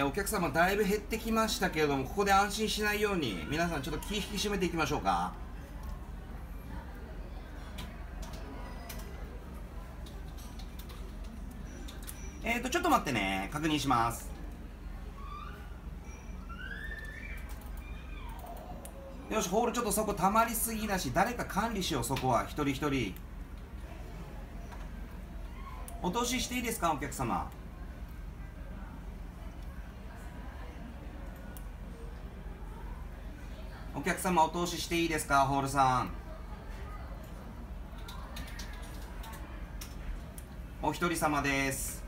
えー、お客様だいぶ減ってきましたけれどもここで安心しないように皆さんちょっと気引き締めていきましょうか。えーとちょっと待ってね。確認します。よしホールちょっとそこ溜まりすぎだし誰か管理しよう。そこは。一人一人。お通ししていいですかお客様？お客様お通ししていいですかホールさん。お一人様です。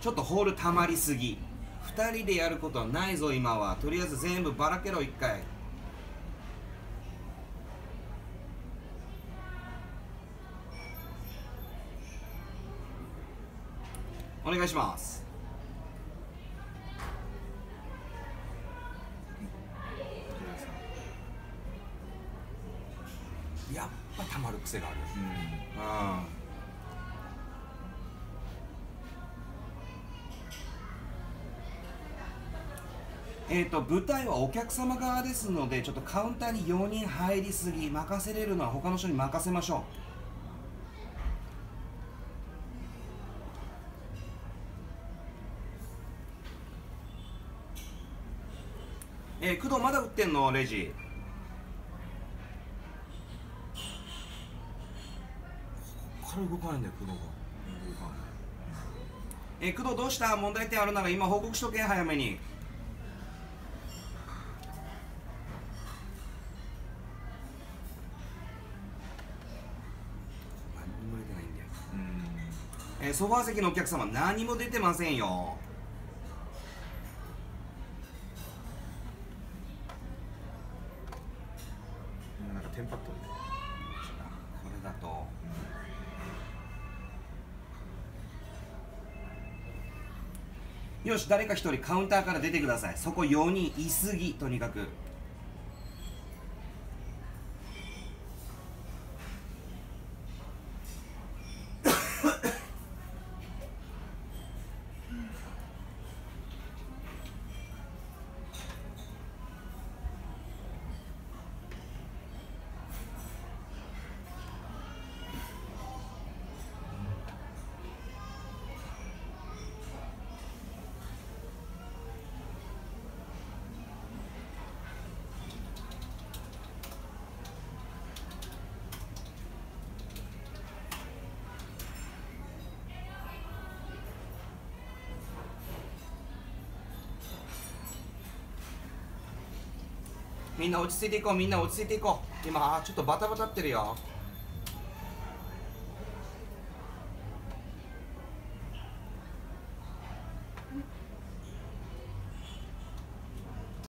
ちょっとホール溜まりすぎ。2人でやることはないぞ今は。とりあえず全部ばらけろ1回。お願いします。やっぱ溜まる癖がある。うん。えーと、舞台はお客様側ですのでちょっとカウンターに4人入りすぎ任せれるのは他の人に任せましょうえー、工藤まだ打ってんのレジ。ここから動かないんだよ工藤が。えー、工藤どうした？問題点あるなら今報告しとけ早めに。えー、ソファー席のお客様何も出てませんよなんかテンパっとるね。これだと、よし誰か一人カウンターから出てください。そこ4人いすぎとにかくみんな落ち着いていこうみんな落ち着いていこう。今ちょっとバタバタってるよ。